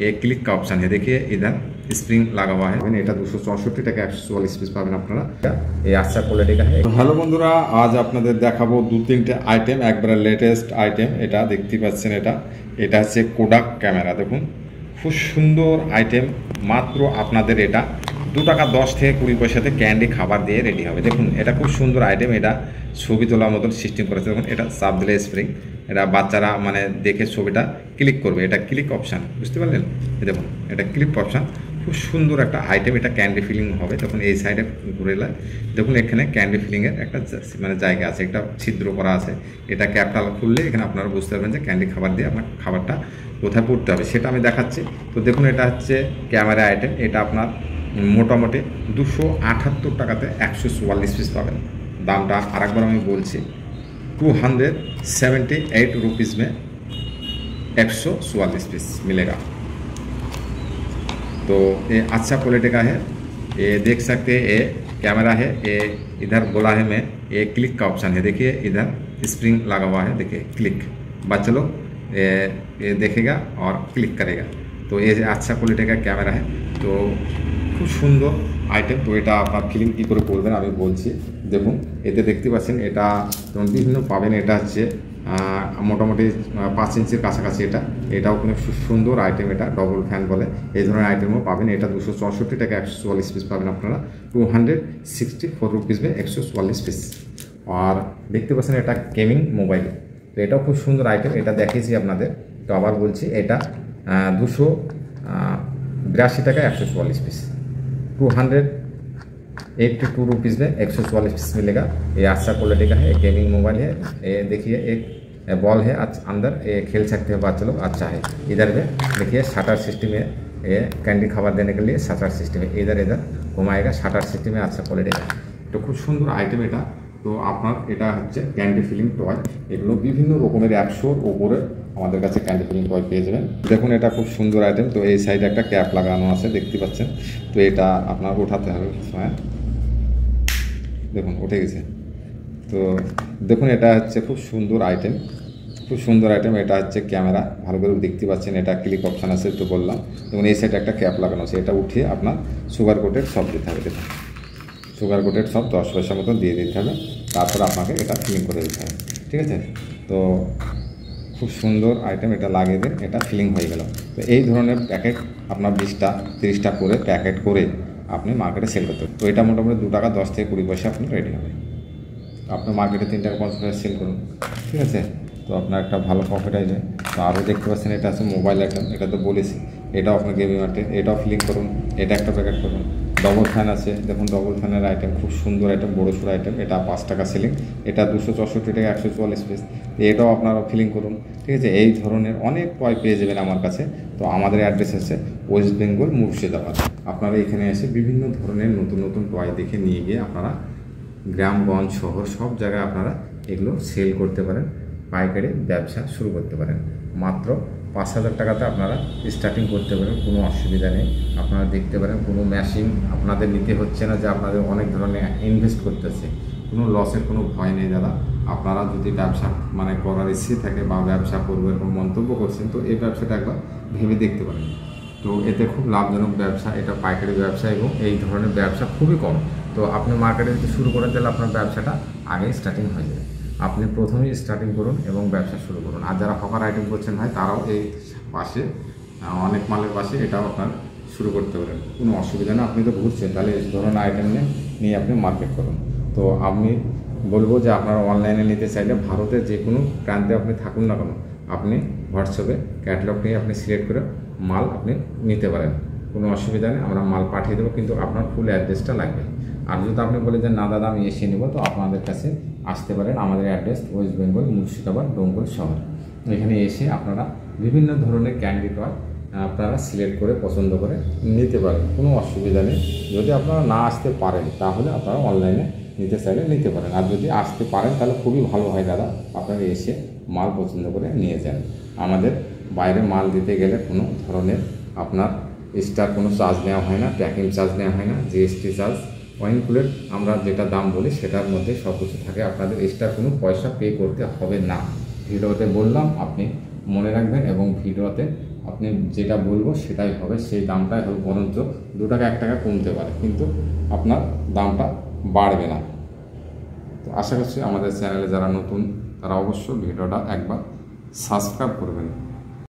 ये क्लिक का ऑप्शन है देखिए इधर स्प्रिंग लगा हुआ है এটা দুশো চৌষট্টি টাকা একশো চুয়াল্লিশ পিস পাবেন আপনারা এই আচ্ছা কোয়ালিটি কা হ্যালো বন্ধুরা আজ আপনাদের দেখাবো দু তিনটে আইটেম একবারে লেটেস্ট আইটেম এটা দেখতে পাচ্ছেন এটা এটা হচ্ছে কোডাক ক্যামেরা দেখুন খুব সুন্দর আইটেম মাত্র আপনাদের এটা দু টাকা দশ থেকে কুড়ি পয়সাতে ক্যান্ডি খাবার দিয়ে রেডি হবে। দেখুন, এটা খুব সুন্দর আইটেম এটা ছবি তোলার মতন সিস্টেম করেছে। দেখুন, এটা সাব দিলে স্প্রিং এটা বাচ্চারা মানে দেখে ছবিটা ক্লিক করবে। এটা ক্লিক অপশান বুঝতে পারলেন? দেখুন, এটা ক্লিক অপশান খুব সুন্দর একটা আইটেম এটা ক্যান্ডি ফিলিং হবে। তখন এই সাইডে ঘুরে দেখুন, এখানে ক্যান্ডি ফিলিংয়ের একটা মানে জায়গা আছে, একটা ছিদ্র করা আছে। এটা ক্যাপটা খুললে এখানে আপনারা বুঝতে পারবেন যে ক্যান্ডি খাবার দিয়ে আপনার খাবারটা কোথায় পড়তে হবে। সেটা আমি দেখাচ্ছি। তো দেখুন, এটা হচ্ছে ক্যামেরা আইটেম এটা আপনার মোটামুটি দুশো আটাত্তর টাকাতে একশো চুয়াল্লিশ পিস পাবেন দামটা আরেকবার আমি বলছি two hundred seventy eight rupees में एक सौ चवालीस पीस मिलेगा तो ये अच्छा क्वालिटी का है ये देख सकते हैं ये कैमरा है ये इधर बोला है मैं ये क्लिक का ऑप्शन है देखिए इधर स्प्रिंग लगा हुआ है देखिए क्लिक बच्चे लोग ये ये देखेगा और क्लिक करेगा तो ये अच्छा क्वालिटी का कैमरा है तो খুব সুন্দর আইটেম তো এটা আপনার ফিলিং কী করে করবেন আমি বলছি। দেখুন, এতে দেখতে পাচ্ছেন এটা বিভিন্ন পাবেন, এটা হচ্ছে মোটামুটি পাঁচ ইঞ্চির কাছাকাছি এটা। এটাও কোনো সুন্দর আইটেম এটা ডবল ফ্যান বলে। এই ধরনের আইটেমও পাবেন। এটা দুশো চৌষট্টি টাকা একশো চুয়াল্লিশ পিস পাবেন আপনারা। Two hundred sixty four rupees একশো চুয়াল্লিশ পিস আর দেখতে পাচ্ছেন এটা গেমিং মোবাইল তো এটাও খুব সুন্দর আইটেম এটা দেখেছি আপনাদের। তো আবার বলছি, এটা দুশো বিরাশি টাকা একশো চুয়াল্লিশ piece two hundred eighty two rupees में एक सौ चौवालीस मिलेगा ये अच्छा क्वालिटी का है गेमिंग मोबाइल है ये देखिए एक बॉल है अंदर ये खेल सकते हो बच्चे लोग अच्छा है इधर में देखिए शटर सिस्टम है ये कैंडी খাবার देने के लिए শাটার সিস্টেমে इधर इधर ঘুমাएगा শাটার সিস্টেমে আচ্ছা কোয়ালিটি তো খুব সুন্দর আইটেম এটা তো আপনার এটা হচ্ছে ক্যান্ডি ফিলিং টয় এগুলো বিভিন্ন রকমের একশোর ওপরে আমাদের কাছে ক্যান্ডি ফিলিং টয় পেয়ে যাবেন। দেখুন, এটা খুব সুন্দর আইটেম তো এই সাইডে একটা ক্যাপ লাগানো আছে, দেখতে পাচ্ছেন? তো এটা আপনার ওঠাতে হবে হ্যাঁ? দেখুন, উঠে গেছে। তো দেখুন, এটা হচ্ছে খুব সুন্দর আইটেম খুব সুন্দর আইটেম এটা হচ্ছে ক্যামেরা ভালো করে দেখতে পাচ্ছেন, এটা ক্লিক অপশান আছে, তো বললাম। দেখুন, এই সাইডে একটা ক্যাপ লাগানো আছে, এটা উঠিয়ে আপনার সুগার কোটের সব দিতে হবে, দেখুন। সুগার কোটেড সব দশ পয়সা মতো দিয়ে দিতে হবে। তারপর আপনাকে এটা ফিলিং করে দিতে হবে, ঠিক আছে? তো খুব সুন্দর আইটেম এটা লাগিয়ে দিন, এটা ফিলিং হয়ে গেল। তো এই ধরনের প্যাকেট আপনার বিশটা, তিরিশটা করে প্যাকেট করে আপনি মার্কেটে সেল করতে তো এটা মোটামুটি দু টাকা দশ থেকে কুড়ি পয়সা আপনি রেডি হবে। আপনি মার্কেটে তিন টাকা পঞ্চাশ পয়সা সেল করুন, ঠিক আছে? তো আপনার একটা ভালো প্রফিট আসবে। তো আরও দেখতে পাচ্ছেন এটা আছে মোবাইল আইটেম এটা তো বলেছি। এটাও আপনার গেমিং আইটেম এটাও ফিলিং করুন, এটা একটা প্যাকেট করুন। ডবল ফ্যান আছে। দেখুন ডবল ফ্যানের আইটেম খুব সুন্দর আইটেম বড়ো সড়ো আইটেম এটা পাঁচ টাকা সিলিং এটা দুশো চৌষট্টি টাকা, একশো চুয়াল্লিশ পিস এটাও আপনারা ফিলিং করুন। ঠিক আছে? এই ধরনের অনেক পয় পেয়ে যাবেন আমার কাছে। তো আমাদের অ্যাড্রেস আছে ওয়েস্ট বেঙ্গল মুর্শিদাবাদ। আপনারা এখানে এসে বিভিন্ন ধরনের নতুন নতুন টয় দেখে নিয়ে গিয়ে আপনারা গ্রামগঞ্জ শহর সব জায়গায় আপনারা এগুলো সেল করতে পারেন। পাইকারি ব্যবসা শুরু করতে পারেন। মাত্র পাঁচ হাজার টাকাতে আপনারা স্টার্টিং করতে পারেন, কোনো অসুবিধা নেই। আপনারা দেখতে পারেন, কোনো মেশিন আপনাদের নিতে হচ্ছে না যে আপনাদের অনেক ধরনের ইনভেস্ট করতেছে। কোনো লসের কোনো ভয় নেই দাদা। আপনারা যদি ব্যবসা মানে করার ইচ্ছে থাকে বা ব্যবসা করব এরকম মন্তব্য করছেন, তো এই ব্যবসাটা একবার ভেবে দেখতে পারেন। তো এতে খুব লাভজনক ব্যবসা, এটা পাইকারি ব্যবসা এবং এই ধরনের ব্যবসা খুবই কম। তো আপনি মার্কেটে যদি শুরু করেন, তাহলে আপনার ব্যবসাটা আগে স্টার্টিং হয়ে যাবে। আপনি প্রথমেই স্টার্টিং করুন এবং ব্যবসা শুরু করুন। আর যারা হকার আইটেম করছেন ভাই, তারাও এই পাশে অনেক মালের পাশে এটাও আপনার শুরু করতে পারেন। কোনো অসুবিধা না আপনি তো ঘুরছেন, তাহলে এই ধরনের আইটেম নিয়ে নিয়ে আপনি মার্কেট করুন। তো আমি বলব যে আপনারা অনলাইনে নিতে চাইলে ভারতের যে কোনো প্রান্তে আপনি থাকুন না কেন, আপনি হোয়াটসঅ্যাপে ক্যাটালগ নিয়ে আপনি সিলেক্ট করে মাল আপনি নিতে পারেন। কোনো অসুবিধা নেই, আমরা মাল পাঠিয়ে দেবো, কিন্তু আপনার ফুল অ্যাড্রেসটা লাগবে। আর যদি আপনি বলে যে, না দাদা, আমি এসে নেব তো আপনাদের কাছে আসতে পারেন আমাদের অ্যাড্রেস ওয়েস্ট বেঙ্গল মুর্শিদাবাদ ডোঙ্গল শহর। এখানে এসে আপনারা বিভিন্ন ধরনের ক্যান্ডি টয় আপনারা সিলেক্ট করে পছন্দ করে নিতে পারেন। কোনো অসুবিধা নেই। যদি আপনারা না আসতে পারেন, তাহলে আপনারা অনলাইনে নিতে চাইলে নিতে পারেন। আর যদি আসতে পারেন, তাহলে খুবই ভালো হয় দাদা। আপনারা এসে মাল পছন্দ করে নিয়ে যান। আমাদের বাইরে মাল দিতে গেলে কোনো ধরনের আপনার এক্সট্রা কোনো চার্জ নেওয়া হয় না প্যাকিং চার্জ নেওয়া হয় না জিএসটি চার্জ ওয়াইনকুলের আমরা যেটা দাম বলি, সেটার মধ্যে সব কিছু থাকে। আপনাদের এক্সট্রা কোনো পয়সা পে করতে হবে না। ভিডিওতে বললাম, আপনি মনে রাখবেন এবং ভিডিওতে আপনি যেটা বলব, সেটাই হবে। সেই দামটাই হবে বরঞ্চ দু টাকা, এক টাকা কমতে পারে। কিন্তু আপনার দামটা বাড়বে না। তো আশা করছি আমাদের চ্যানেলে যারা নতুন, তারা অবশ্যই ভিডিওটা একবার সাবস্ক্রাইব করবেন।